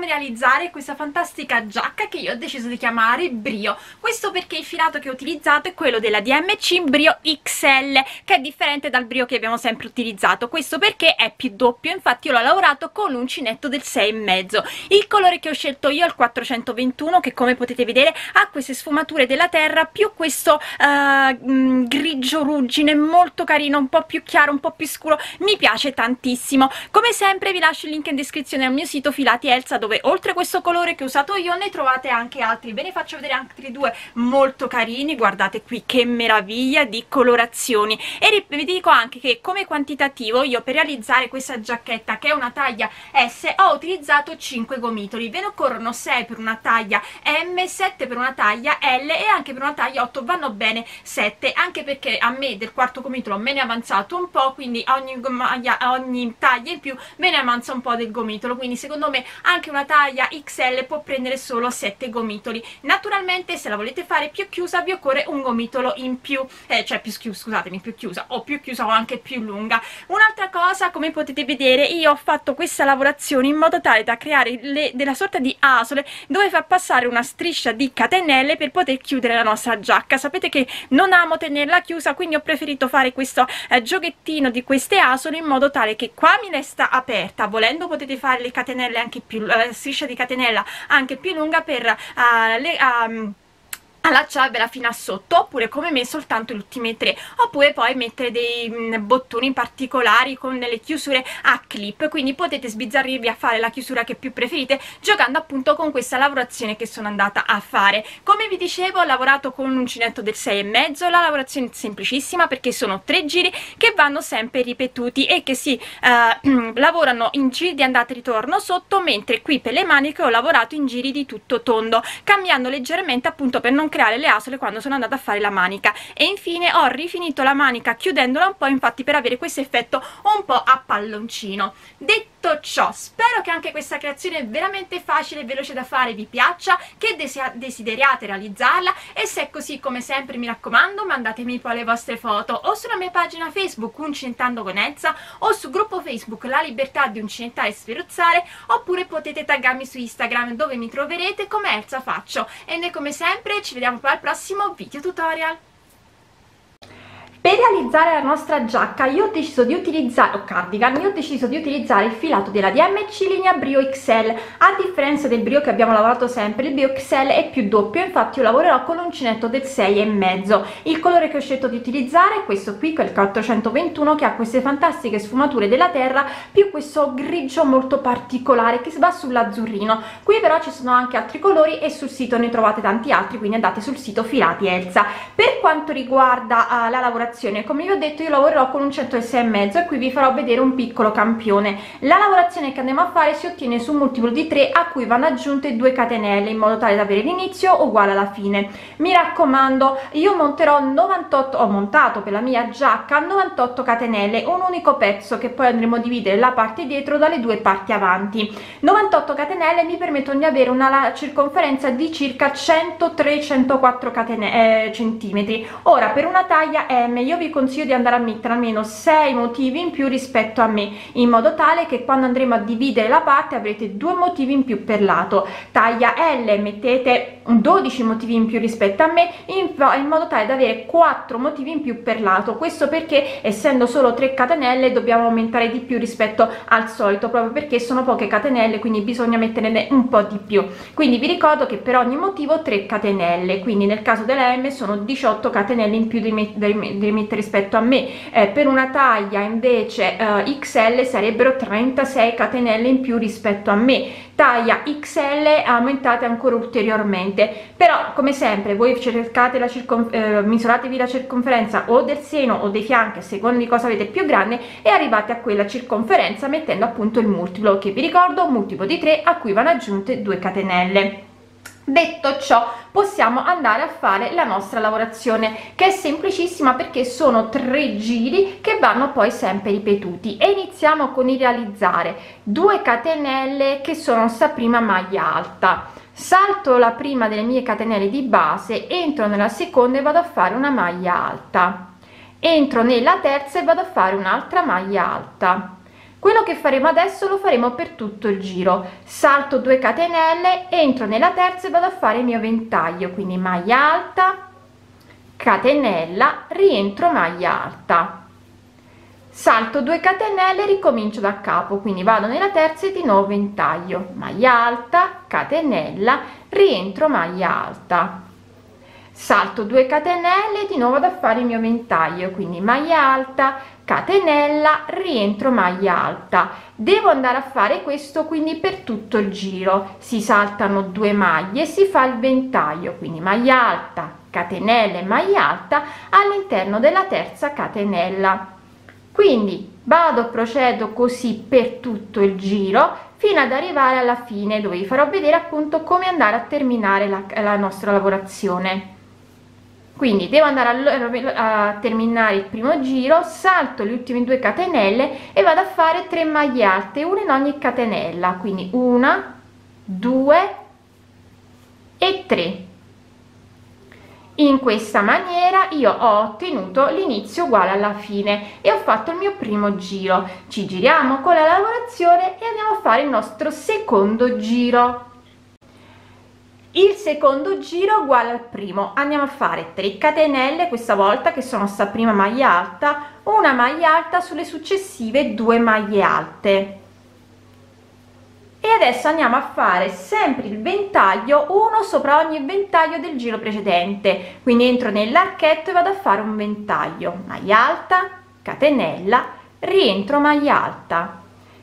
come realizzare questa fantastica giacca che io ho deciso di chiamare Brio. Questo perché il filato che ho utilizzato è quello della DMC Brio XL che è differente dal Brio che abbiamo sempre utilizzato. Questo perché è più doppio infatti io l'ho lavorato con l'uncinetto del 6,5 il colore che ho scelto io è il 421 che come potete vedere ha queste sfumature della terra più questo uh, grigio ruggine molto carino un po' più chiaro un po' più scuro. Mi piace tantissimo. Come sempre vi lascio il link in descrizione al mio sito Filati Elsa dove oltre a questo colore che ho usato io ne trovate anche altri. Ve ne faccio vedere altri due molto carini guardate qui che meraviglia di colorazioni. E vi dico anche che come quantitativo io per realizzare questa giacchetta che è una taglia S ho utilizzato 5 gomitoli. Ve ne occorrono 6 per una taglia M 7 per una taglia L e anche per una taglia 8 vanno bene 7 anche perché a me del quarto gomitolo me ne è avanzato un po' quindi ogni, ogni taglia in più me ne avanza un po' del gomitolo. Quindi secondo me anche una taglia XL può prendere solo 7 gomitoli. Naturalmente se la volete fare più chiusa vi occorre un gomitolo in più. Eh, cioè più scusatemi più chiusa o più chiusa o anche più lunga. Un'altra cosa come potete vedere io ho fatto questa lavorazione in modo tale da creare le, della sorta di asole dove far passare una striscia di catenelle per poter chiudere la nostra giacca. Sapete che non amo tenerla chiusa quindi ho preferito fare questo eh, giochettino di queste asole in modo tale che qua mi resta aperta. Volendo potete fare le catenelle anche più eh, striscia di catenella anche più lunga per uh, le, um, allacciarvela fino a sotto oppure come me soltanto le ultime tre oppure poi mettere dei mm, bottoni particolari con delle chiusure a clip. Quindi potete sbizzarrirvi a fare la chiusura che più preferite giocando appunto con questa lavorazione che sono andata a fare. Come vi dicevo ho lavorato con un uncinetto del 6,5 la lavorazione è semplicissima perché sono tre giri che vanno sempre ripetuti e che si eh, lavorano in giri di andata e ritorno sotto mentre qui per le maniche ho lavorato in giri di tutto tondo cambiando leggermente appunto per non creare le asole quando sono andata a fare la manica. E infine ho rifinito la manica chiudendola un po' infatti per avere questo effetto un po' a palloncino. Detto ciò. Spero che anche questa creazione veramente facile e veloce da fare vi piaccia che desideriate realizzarla. E se è così come sempre mi raccomando mandatemi poi le vostre foto o sulla mia pagina facebook Uncinettando con Elsa o sul gruppo facebook La Libertà di Uncinettare e Sferuzzare oppure potete taggarmi su Instagram dove mi troverete come Elsa Faccio. E noi come sempre ci vediamo poi al prossimo video tutorial per realizzare la nostra giacca io ho deciso di utilizzare, o cardigan, io ho deciso di utilizzare il filato della DMC linea Brio XL, a differenza del Brio che abbiamo lavorato sempre, il Brio XL è più doppio, infatti io lavorerò con l'uncinetto del 6,5. Il colore che ho scelto di utilizzare è questo qui, quel 421, che ha queste fantastiche sfumature della terra, più questo grigio molto particolare che va sull'azzurrino. Qui però ci sono anche altri colori e sul sito ne trovate tanti altri, quindi andate sul sito Filati Elsa. Per quanto riguarda uh, la lavorazione lavorazione. Come vi ho detto io lavorerò con un 106 e mezzo e qui vi farò vedere un piccolo campione. La lavorazione che andiamo a fare si ottiene su un multiplo di 3 a cui vanno aggiunte due catenelle in modo tale da avere l'inizio uguale alla fine. Mi raccomando io monterò 98 ho montato per la mia giacca 98 catenelle un unico pezzo che poi andremo a dividere la parte dietro dalle due parti avanti. 98 catenelle mi permettono di avere una circonferenza di circa 103 104 catene eh, centimetri. Ora per una taglia M io vi consiglio di andare a mettere almeno 6 motivi in più rispetto a me in modo tale che quando andremo a dividere la parte avrete due motivi in più per lato. Taglia L mettete 12 motivi in più rispetto a me in, in modo tale da avere 4 motivi in più per lato. Questo perché essendo solo 3 catenelle dobbiamo aumentare di più rispetto al solito proprio perché sono poche catenelle quindi bisogna metterne un po' di più. Quindi vi ricordo che per ogni motivo 3 catenelle quindi nel caso della M sono 18 catenelle in più di, di, di limite rispetto a me. Eh, per una taglia invece eh, XL sarebbero 36 catenelle in più rispetto a me. Taglia XL aumentate ancora ulteriormente. Però come sempre voi cercate la eh, misuratevi la circonferenza o del seno o dei fianchi a seconda di cosa avete più grande e arrivate a quella circonferenza mettendo appunto il multiplo che vi ricordo un multiplo di 3 a cui vanno aggiunte 2 catenelle detto ciò possiamo andare a fare la nostra lavorazione che è semplicissima perché sono tre giri che vanno poi sempre ripetuti. E iniziamo con il realizzare. 2 catenelle che sono sta prima maglia alta. Salto la prima delle mie catenelle di base entro nella seconda e vado a fare una maglia alta. Entro nella terza e vado a fare un'altra maglia alta quello che faremo adesso lo faremo per tutto il giro. Salto 2 catenelle entro nella terza e vado a fare il mio ventaglio. Quindi maglia alta catenella rientro maglia alta. Salto 2 catenelle ricomincio da capo. Quindi vado nella terza e di nuovo ventaglio. Maglia alta catenella rientro maglia alta salto 2 catenelle di nuovo da fare il mio ventaglio quindi maglia alta catenella rientro maglia alta. Devo andare a fare questo quindi per tutto il giro. Si saltano due maglie si fa il ventaglio quindi maglia alta catenella e maglia alta all'interno della terza catenella. Quindi vado procedo così per tutto il giro fino ad arrivare alla fine dove vi farò vedere appunto come andare a terminare la, la nostra lavorazione quindi devo andare a, a, terminare il primo giro salto le ultime due catenelle e vado a fare 3 maglie alte una in ogni catenella. Quindi una due e 3 in questa maniera io ho ottenuto l'inizio uguale alla fine e ho fatto il mio primo giro. Ci giriamo con la lavorazione e andiamo a fare il nostro secondo giro il secondo giro uguale al primo. Andiamo a fare 3 catenelle questa volta che sono sta prima maglia alta una maglia alta sulle successive due maglie alte. E adesso andiamo a fare sempre il ventaglio uno sopra ogni ventaglio del giro precedente. Quindi entro nell'archetto e vado a fare un ventaglio. Maglia alta catenella rientro maglia alta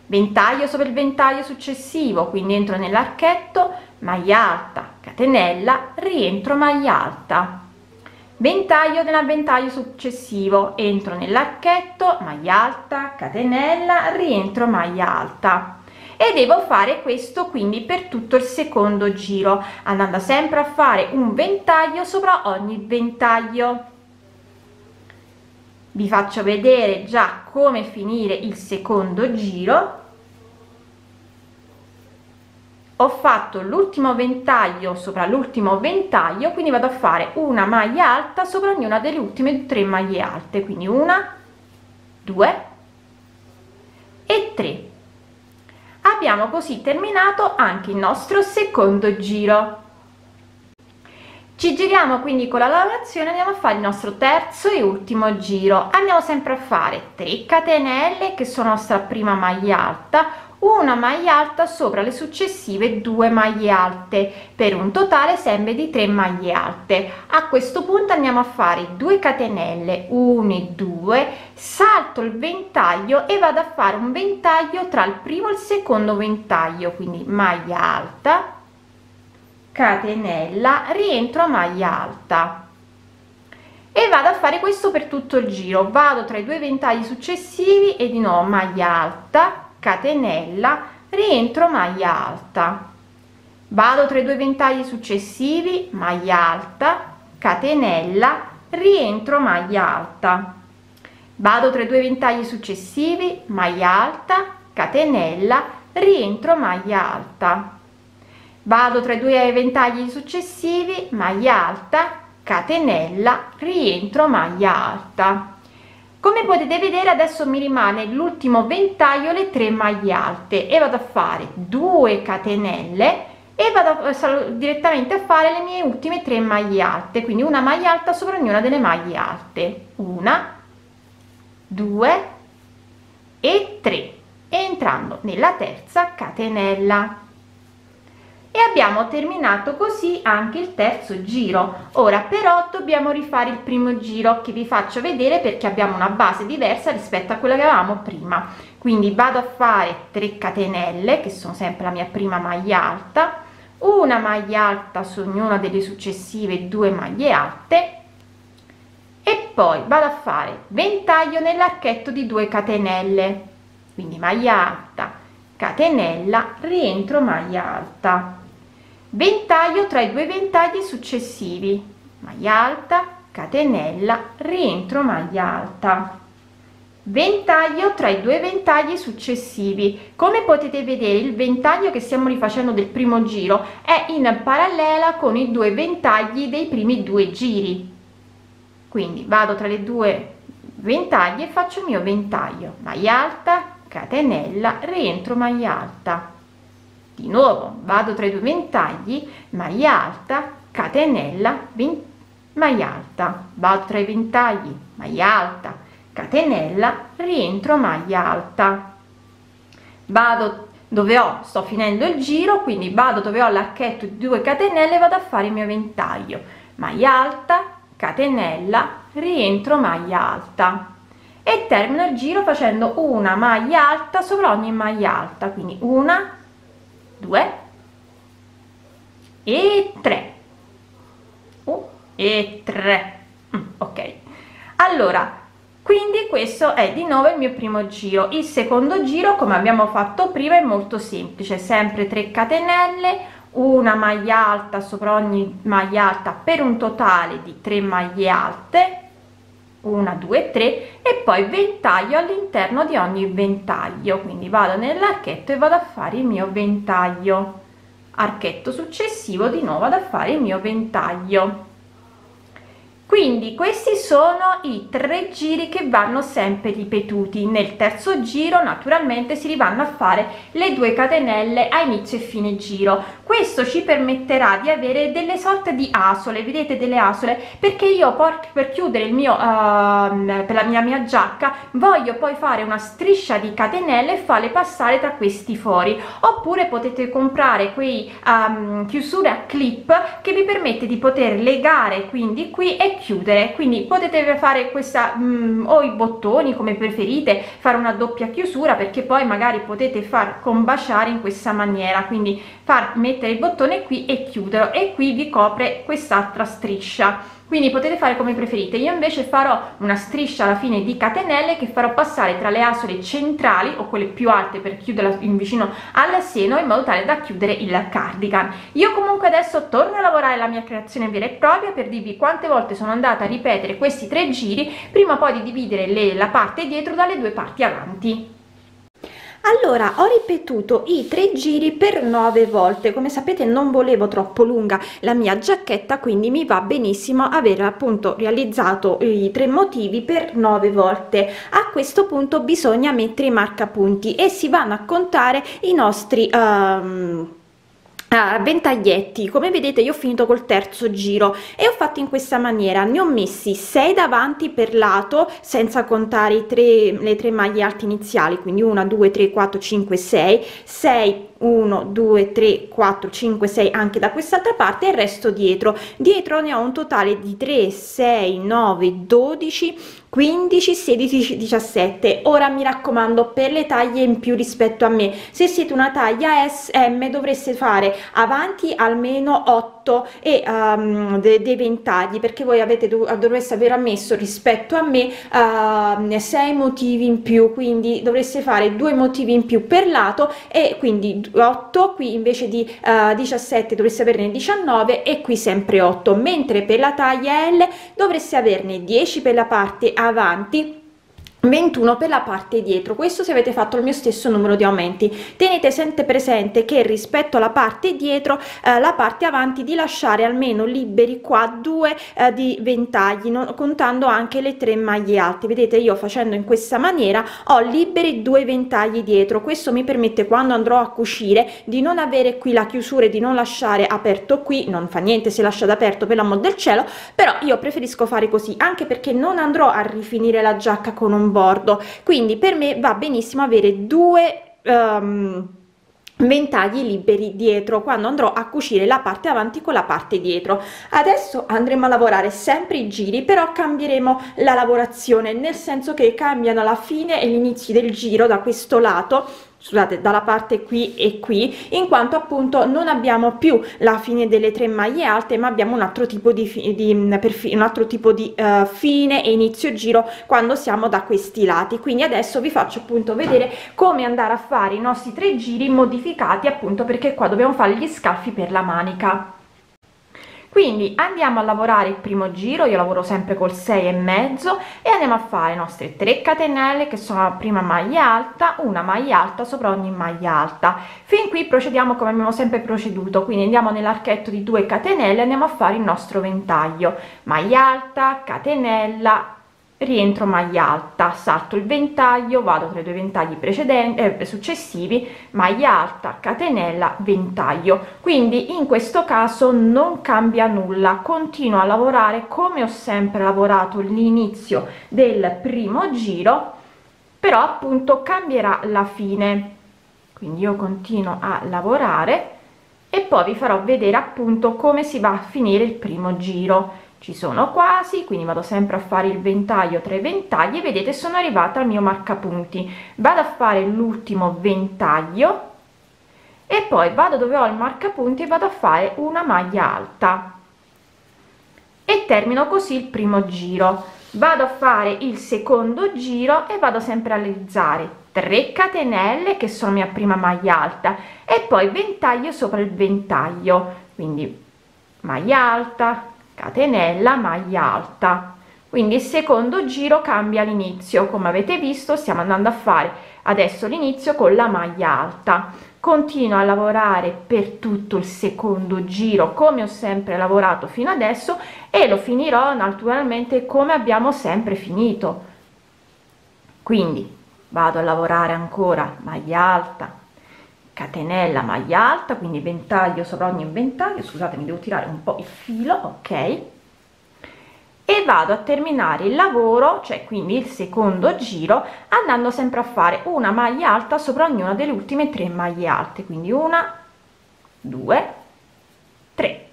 ventaglio sopra il ventaglio successivo quindi entro nell'archetto maglia alta catenella rientro maglia alta. Ventaglio nel ventaglio successivo entro nell'archetto maglia alta catenella rientro maglia alta. E devo fare questo quindi per tutto il secondo giro andando sempre a fare un ventaglio sopra ogni ventaglio vi faccio vedere già come finire il secondo giro. Ho fatto l'ultimo ventaglio sopra l'ultimo ventaglio quindi vado a fare una maglia alta sopra ognuna delle ultime tre maglie alte quindi una due e tre. Abbiamo così terminato anche il nostro secondo giro ci giriamo quindi con la lavorazione andiamo a fare il nostro terzo e ultimo giro. Andiamo sempre a fare 3 catenelle che sono nostra prima maglia alta una maglia alta sopra le successive due maglie alte per un totale sempre di 3 maglie alte. A questo punto andiamo a fare 2 catenelle 1 e 2 salto il ventaglio e vado a fare un ventaglio tra il primo e il secondo ventaglio quindi maglia alta catenella rientro a maglia alta. E vado a fare questo per tutto il giro. Vado tra i due ventagli successivi e di nuovo maglia alta catenella rientro maglia alta. Vado tra i due ventagli successivi maglia alta catenella rientro maglia alta. Vado tra i due ventagli successivi maglia alta catenella rientro maglia alta vado tra i due ventagli successivi maglia alta catenella rientro maglia alta. Come potete vedere adesso mi rimane l'ultimo ventaglio le tre maglie alte e vado a fare 2 catenelle e vado direttamente a fare le mie ultime tre maglie alte quindi una maglia alta sopra ognuna delle maglie alte. Una due e tre entrando nella terza catenella e abbiamo terminato così anche il terzo giro. Ora però dobbiamo rifare il primo giro che vi faccio vedere perché abbiamo una base diversa rispetto a quella che avevamo prima. Quindi vado a fare 3 catenelle che sono sempre la mia prima maglia alta una maglia alta su ognuna delle successive due maglie alte e poi vado a fare ventaglio nell'archetto di 2 catenelle. Quindi maglia alta catenella rientro maglia alta ventaglio tra i due ventagli successivi. Maglia alta catenella rientro maglia alta. Ventaglio tra i due ventagli successivi. Come potete vedere il ventaglio che stiamo rifacendo del primo giro è in parallela con i due ventagli dei primi due giri. Quindi vado tra le due ventagli e faccio il mio ventaglio. Maglia alta catenella rientro maglia alta di nuovo vado tra i due ventagli maglia alta catenella maglia alta. Vado tra i ventagli maglia alta catenella rientro maglia alta. Vado dove ho sto finendo il giro quindi vado dove ho l'archetto di 2 catenelle vado a fare il mio ventaglio. Maglia alta catenella rientro maglia alta. E termino il giro facendo una maglia alta sopra ogni maglia alta quindi una due e tre. Uh, e tre. Mm, ok. Allora quindi questo è di nuovo il mio primo giro. Il secondo giro come abbiamo fatto prima è molto semplice. Sempre 3 catenelle una maglia alta sopra ogni maglia alta per un totale di 3 maglie alte 1 2 3 e poi ventaglio all'interno di ogni ventaglio. Quindi vado nell'archetto e vado a fare il mio ventaglio. Archetto successivo di nuovo vado a fare il mio ventaglio quindi questi sono i tre giri che vanno sempre ripetuti. Nel terzo giro naturalmente si vanno a fare le due catenelle a inizio e fine giro. Questo ci permetterà di avere delle sorte di asole. Vedete delle asole? Perché io per chiudere il mio uh, per la mia mia giacca voglio poi fare una striscia di catenelle e farle passare tra questi fori. Oppure potete comprare quei um, chiusure a clip che vi permette di poter legare quindi qui e chiudere. Quindi potete fare questa mh, mm, o i bottoni come preferite fare una doppia chiusura perché poi magari potete far combaciare in questa maniera. Quindi far mettere il bottone qui e chiuderlo. E qui vi copre quest'altra striscia quindi potete fare come preferite. Io invece farò una striscia alla fine di catenelle che farò passare tra le asole centrali o quelle più alte per chiuderla in vicino al seno in modo tale da chiudere il cardigan. Io comunque adesso torno a lavorare la mia creazione vera e propria per dirvi quante volte sono andata a ripetere questi tre giri prima poi di dividere le, la parte dietro dalle due parti avanti allora ho ripetuto i tre giri per nove volte. Come sapete non volevo troppo lunga la mia giacchetta quindi mi va benissimo aver appunto realizzato i tre motivi per nove volte. A questo punto bisogna mettere i marcapunti e si vanno a contare i nostri um, Uh, ventaglietti. Come vedete io ho finito col terzo giro e ho fatto in questa maniera. Ne ho messi 6 davanti per lato senza contare tre, le tre maglie alte iniziali quindi 1 2 3 4 5 6 6 1 2 3 4 5 6 anche da quest'altra parte e il resto dietro. Dietro ne ho un totale di 3 6 9 12 15 16 17 ora mi raccomando per le taglie in più rispetto a me. Se siete una taglia S M dovreste fare avanti almeno 8 e um, dei de ventagli perché voi avete dovreste aver ammesso rispetto a me uh, 6 motivi in più. Quindi dovreste fare due motivi in più per lato e quindi 8 qui invece di uh, 17 dovreste averne 19 e qui sempre 8 mentre per la taglia L dovreste averne 10 per la parte avanti 21 per la parte dietro. Questo se avete fatto il mio stesso numero di aumenti. Tenete sempre presente che rispetto alla parte dietro eh, la parte avanti di lasciare almeno liberi qua due eh, di ventagli non, contando anche le tre maglie alte. Vedete io facendo in questa maniera ho liberi due ventagli dietro. Questo mi permette quando andrò a cucire di non avere qui la chiusura e di non lasciare aperto qui. Non fa niente se lasciate aperto per l'amor del cielo. Però io preferisco fare così anche perché non andrò a rifinire la giacca con un bordo. Quindi per me va benissimo avere due um, ventagli liberi dietro quando andrò a cucire la parte avanti con la parte dietro. Adesso andremo a lavorare sempre i giri però cambieremo la lavorazione nel senso che cambiano la fine e l'inizio del giro da questo lato scusate dalla parte qui e qui in quanto appunto non abbiamo più la fine delle tre maglie alte ma abbiamo un altro tipo di, di per un altro tipo di uh, fine e inizio giro quando siamo da questi lati. Quindi adesso vi faccio appunto vedere come andare a fare i nostri tre giri modificati appunto perché qua dobbiamo fare gli scalfi per la manica quindi andiamo a lavorare il primo giro io lavoro sempre col 6 e mezzo e andiamo a fare le nostre 3 catenelle che sono la prima maglia alta una maglia alta sopra ogni maglia alta. Fin qui procediamo come abbiamo sempre proceduto quindi andiamo nell'archetto di 2 catenelle andiamo a fare il nostro ventaglio. Maglia alta catenella rientro maglia alta salto il ventaglio vado tra i due ventagli precedenti eh, successivi maglia alta catenella ventaglio. Quindi in questo caso non cambia nulla continuo a lavorare come ho sempre lavorato l'inizio del primo giro però appunto cambierà la fine. Quindi io continuo a lavorare e poi vi farò vedere appunto come si va a finire il primo giro ci sono quasi quindi vado sempre a fare il ventaglio tra i ventagli vedete sono arrivata al mio marcapunti. Vado a fare l'ultimo ventaglio e poi vado dove ho il marcapunti e vado a fare una maglia alta. E termino così il primo giro. Vado a fare il secondo giro e vado sempre a realizzare 3 catenelle che sono mia prima maglia alta e poi ventaglio sopra il ventaglio. Quindi maglia alta catenella maglia alta. Quindi il secondo giro cambia l'inizio. Come avete visto stiamo andando a fare adesso l'inizio con la maglia alta. Continuo a lavorare per tutto il secondo giro come ho sempre lavorato fino adesso e lo finirò naturalmente come abbiamo sempre finito. Quindi vado a lavorare ancora maglia alta catenella maglia alta quindi ventaglio sopra ogni ventaglio scusate mi devo tirare un po il filo ok? E vado a terminare il lavoro cioè quindi il secondo giro andando sempre a fare una maglia alta sopra ognuna delle ultime tre maglie alte quindi una due tre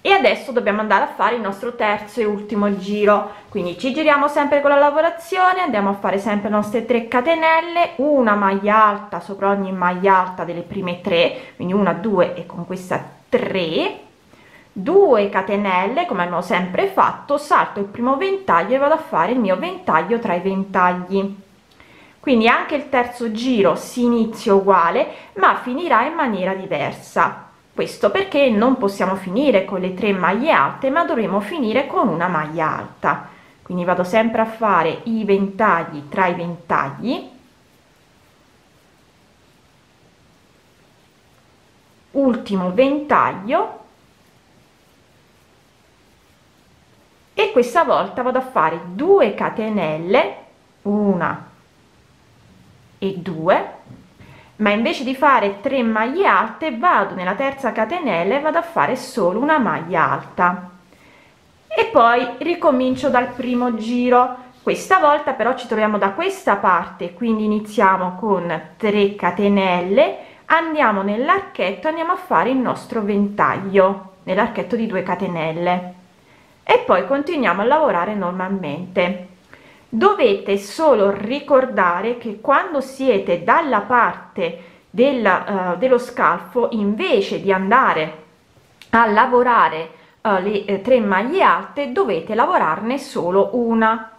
e adesso dobbiamo andare a fare il nostro terzo e ultimo giro. Quindi ci giriamo sempre con la lavorazione andiamo a fare sempre le nostre 3 catenelle una maglia alta sopra ogni maglia alta delle prime tre quindi una due e con questa 3 2 catenelle come abbiamo sempre fatto salto il primo ventaglio e vado a fare il mio ventaglio tra i ventagli. Quindi anche il terzo giro si inizia uguale ma finirà in maniera diversa questo perché non possiamo finire con le tre maglie alte ma dovremo finire con una maglia alta. Quindi vado sempre a fare i ventagli tra i ventagli. Ultimo ventaglio. E questa volta vado a fare 2 catenelle una e due ma invece di fare 3 maglie alte vado nella terza catenella e vado a fare solo una maglia alta. E poi ricomincio dal primo giro. Questa volta però ci troviamo da questa parte quindi iniziamo con 3 catenelle andiamo nell'archetto andiamo a fare il nostro ventaglio nell'archetto di 2 catenelle. E poi continuiamo a lavorare normalmente dovete solo ricordare che quando siete dalla parte della, uh, dello scalfo invece di andare a lavorare uh, le uh, tre maglie alte dovete lavorarne solo una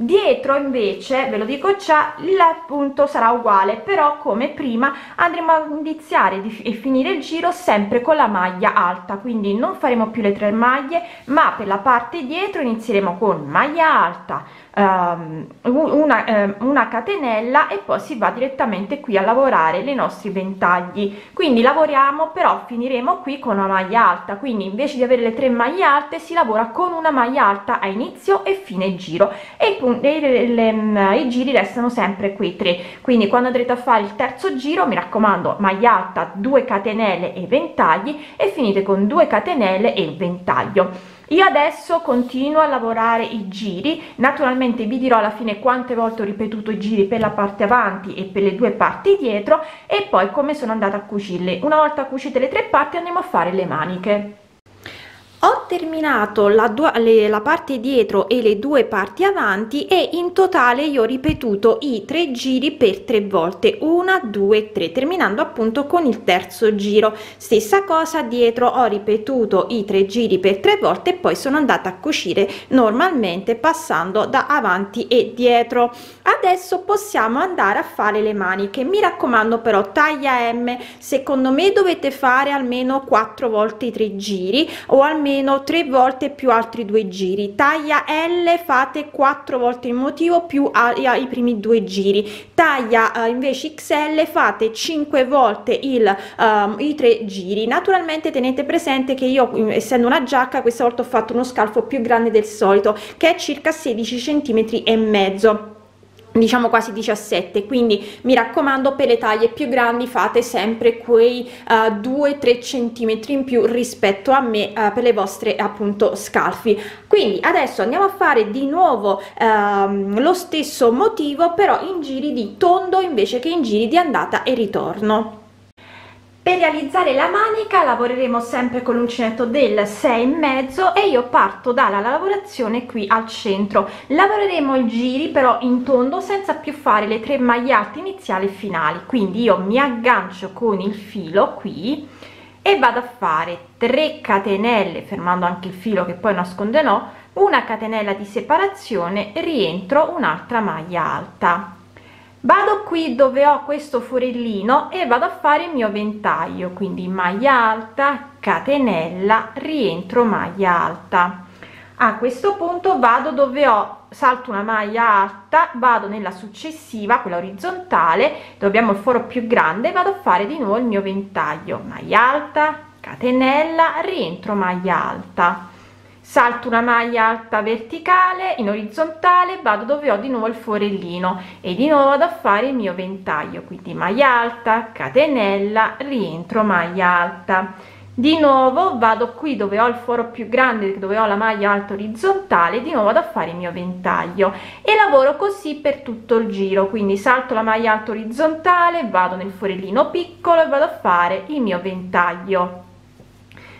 dietro invece ve lo dico già il punto sarà uguale però come prima andremo a iniziare e finire il giro sempre con la maglia alta quindi non faremo più le tre maglie ma per la parte dietro inizieremo con maglia alta una, um, una catenella e poi si va direttamente qui a lavorare le nostri ventagli. Quindi lavoriamo però finiremo qui con una maglia alta. Quindi invece di avere le tre maglie alte si lavora con una maglia alta a inizio e fine giro. E, le, i giri restano sempre quei tre. Quindi quando andrete a fare il terzo giro mi raccomando maglia alta 2 catenelle e ventagli e finite con 2 catenelle e ventaglio io adesso continuo a lavorare i giri. Naturalmente vi dirò alla fine quante volte ho ripetuto i giri per la parte avanti e per le due parti dietro e poi come sono andata a cucirle. Una volta cucite le tre parti andiamo a fare le maniche ho terminato la, le, la parte dietro e le due parti avanti e in totale io ho ripetuto i tre giri per tre volte. Una due tre terminando appunto con il terzo giro. Stessa cosa dietro ho ripetuto i tre giri per tre volte e poi sono andata a cucire normalmente passando da avanti e dietro. Adesso possiamo andare a fare le maniche. Mi raccomando però taglia m. Secondo me dovete fare almeno quattro volte i tre giri o almeno almeno tre volte più altri due giri. Taglia L fate quattro volte il motivo più ai primi due giri. Taglia uh, invece XL fate 5 volte il um, i tre giri. Naturalmente tenete presente che io essendo una giacca questa volta ho fatto uno scalfo più grande del solito che è circa 16 centimetri e mezzo diciamo quasi 17 quindi mi raccomando per le taglie più grandi fate sempre quei uh, 2 3 centimetri in più rispetto a me uh, per le vostre appunto scalfi quindi adesso andiamo a fare di nuovo uh, lo stesso motivo però in giri di tondo invece che in giri di andata e ritorno per realizzare la manica lavoreremo sempre con l'uncinetto del 6 e mezzo e io parto dalla lavorazione qui al centro. Lavoreremo i giri però in tondo senza più fare le tre maglie alte iniziali e finali. Quindi io mi aggancio con il filo qui e vado a fare 3 catenelle fermando anche il filo che poi nasconderò una catenella di separazione rientro un'altra maglia alta vado qui dove ho questo forellino e vado a fare il mio ventaglio quindi maglia alta catenella rientro maglia alta. A questo punto vado dove ho salto una maglia alta vado nella successiva quella orizzontale dove abbiamo il foro più grande vado a fare di nuovo il mio ventaglio. Maglia alta catenella rientro maglia alta salto una maglia alta verticale in orizzontale vado dove ho di nuovo il forellino e di nuovo vado a fare il mio ventaglio. Quindi maglia alta catenella rientro maglia alta. Di nuovo vado qui dove ho il foro più grande dove ho la maglia alta orizzontale di nuovo vado a fare il mio ventaglio. E lavoro così per tutto il giro. Quindi salto la maglia alta orizzontale vado nel forellino piccolo e vado a fare il mio ventaglio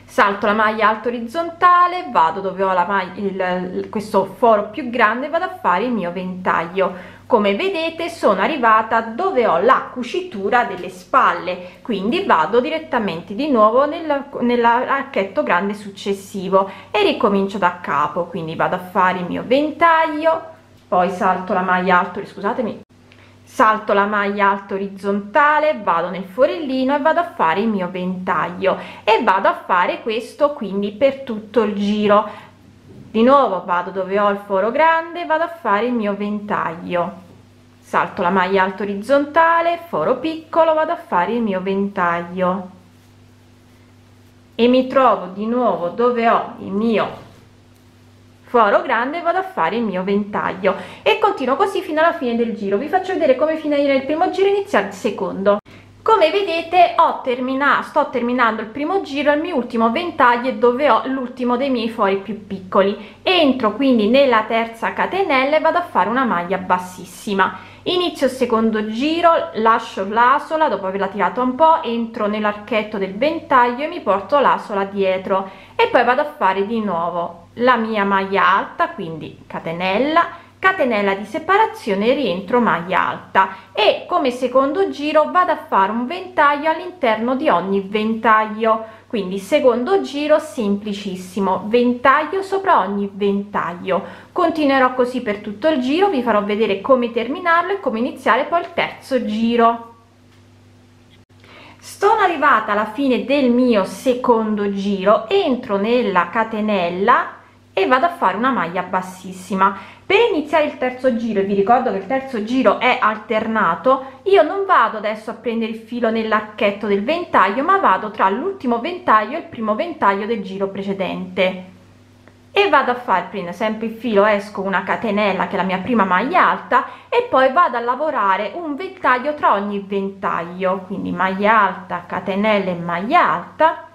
salto la maglia alta orizzontale vado dove ho la maglia il, questo foro più grande vado a fare il mio ventaglio. Come vedete sono arrivata dove ho la cucitura delle spalle quindi vado direttamente di nuovo nel, nell'archetto grande successivo e ricomincio da capo. Quindi vado a fare il mio ventaglio poi salto la maglia alta scusatemi salto la maglia alta orizzontale vado nel forellino e vado a fare il mio ventaglio. E vado a fare questo quindi per tutto il giro. Di nuovo vado dove ho il foro grande vado a fare il mio ventaglio. Salto la maglia alta orizzontale foro piccolo vado a fare il mio ventaglio. E mi trovo di nuovo dove ho il mio foro grande vado a fare il mio ventaglio. E continuo così fino alla fine del giro. Vi faccio vedere come finire il primo giro e iniziare il secondo. Come vedete ho terminato sto terminando il primo giro il mio ultimo ventaglio dove ho l'ultimo dei miei fori più piccoli. Entro quindi nella terza catenella e vado a fare una maglia bassissima inizio il secondo giro lascio l'asola dopo averla tirata un po entro nell'archetto del ventaglio e mi porto l'asola dietro. E poi vado a fare di nuovo la mia maglia alta quindi catenella catenella di separazione rientro maglia alta. E come secondo giro vado a fare un ventaglio all'interno di ogni ventaglio quindi secondo giro semplicissimo. Ventaglio sopra ogni ventaglio. Continuerò così per tutto il giro vi farò vedere come terminarlo e come iniziare poi il terzo giro. Sono arrivata alla fine del mio secondo giro entro nella catenella e vado a fare una maglia bassissima. Per iniziare il terzo giro vi ricordo che il terzo giro è alternato io non vado adesso a prendere il filo nell'archetto del ventaglio ma vado tra l'ultimo ventaglio e il primo ventaglio del giro precedente. E vado a fare prendo sempre il filo esco una catenella che è la mia prima maglia alta e poi vado a lavorare un ventaglio tra ogni ventaglio. Quindi maglia alta catenella e maglia alta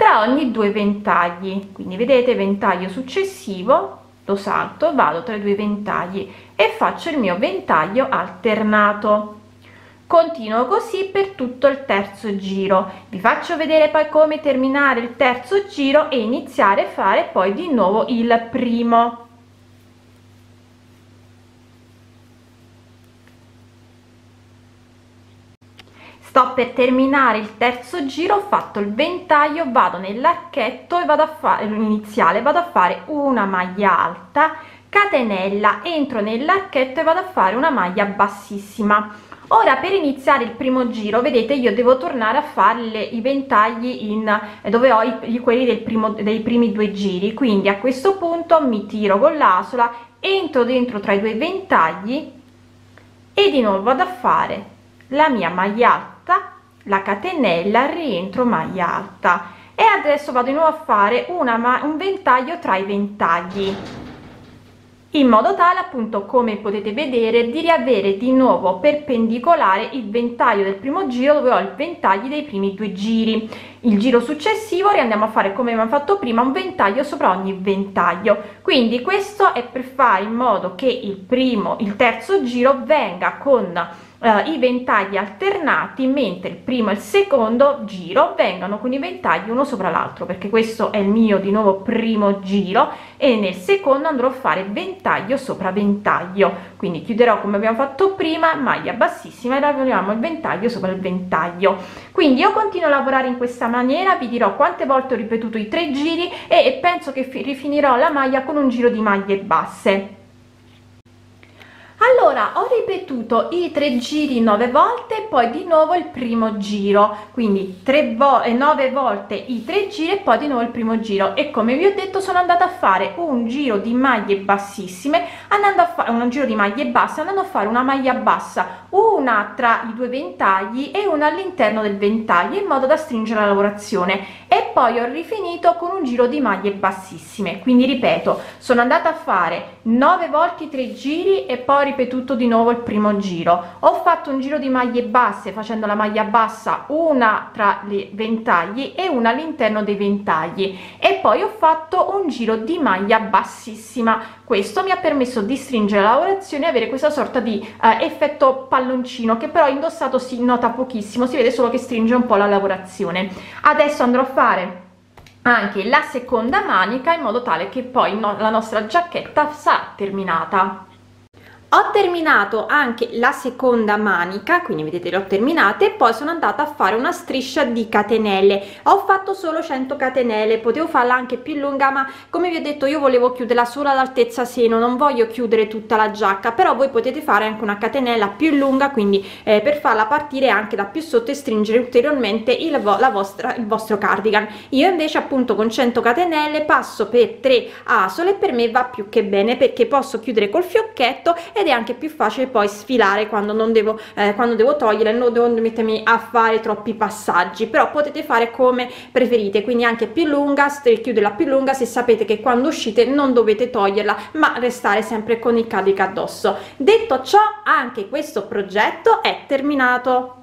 tra ogni due ventagli. Quindi vedete ventaglio successivo lo salto vado tra i due ventagli e faccio il mio ventaglio alternato. Continuo così per tutto il terzo giro. Vi faccio vedere poi come terminare il terzo giro e iniziare a fare poi di nuovo il primo sto per terminare il terzo giro ho fatto il ventaglio vado nell'archetto e vado a fare iniziale vado a fare una maglia alta catenella entro nell'archetto e vado a fare una maglia bassissima. Ora per iniziare il primo giro vedete io devo tornare a fare le, i ventagli in dove ho i, quelli del primo dei primi due giri. Quindi a questo punto mi tiro con l'asola entro dentro tra i due ventagli e di nuovo vado a fare la mia maglia alta la catenella rientro maglia alta. E adesso vado di nuovo a fare una un ventaglio tra i ventagli. In modo tale appunto come potete vedere di riavere di nuovo perpendicolare il ventaglio del primo giro dove ho il ventaglio dei primi due giri. Il giro successivo riandiamo a fare come abbiamo fatto prima un ventaglio sopra ogni ventaglio. Quindi questo è per fare in modo che il primo il terzo giro venga con uh, i ventagli alternati mentre il primo e il secondo giro vengano con i ventagli uno sopra l'altro perché questo è il mio di nuovo primo giro e nel secondo andrò a fare ventaglio sopra ventaglio. Quindi chiuderò come abbiamo fatto prima maglia bassissima e lavoriamo il ventaglio sopra il ventaglio. Quindi io continuo a lavorare in questa maniera vi dirò quante volte ho ripetuto i tre giri e penso che rifinirò la maglia con un giro di maglie basse allora ho ripetuto i tre giri nove volte poi di nuovo il primo giro. Quindi tre vo eh, nove volte i tre giri e poi di nuovo il primo giro. E come vi ho detto sono andata a fare un giro di maglie bassissime andando a fare un giro di maglie basse andando a fare una maglia bassa una tra i due ventagli e una all'interno del ventaglio in modo da stringere la lavorazione. E poi ho rifinito con un giro di maglie bassissime. Quindi ripeto sono andata a fare 9 volte i tre giri e poi ripetuto di nuovo il primo giro. Ho fatto un giro di maglie basse facendo la maglia bassa una tra i ventagli e una all'interno dei ventagli. E poi ho fatto un giro di maglia bassissima. Questo mi ha permesso di stringere la lavorazione e avere questa sorta di eh, effetto palloncino che però indossato si nota pochissimo. Si vede solo che stringe un po la lavorazione. Adesso andrò a fare anche la seconda manica in modo tale che poi no, la nostra giacchetta sarà terminata ho terminato anche la seconda manica quindi vedete le ho terminate e poi sono andata a fare una striscia di catenelle. Ho fatto solo 100 catenelle potevo farla anche più lunga ma come vi ho detto io volevo chiuderla solo all'altezza seno non voglio chiudere tutta la giacca però voi potete fare anche una catenella più lunga quindi eh, per farla partire anche da più sotto e stringere ulteriormente il, la vostra il vostro cardigan. Io invece appunto con 100 catenelle passo per 3 asole per me va più che bene perché posso chiudere col fiocchetto ed è anche più facile poi sfilare quando non devo eh, quando devo togliere non devo mettermi a fare troppi passaggi. Però potete fare come preferite quindi anche più lunga chiuderla più lunga se sapete che quando uscite non dovete toglierla ma restare sempre con il carica addosso. Detto ciò anche questo progetto è terminato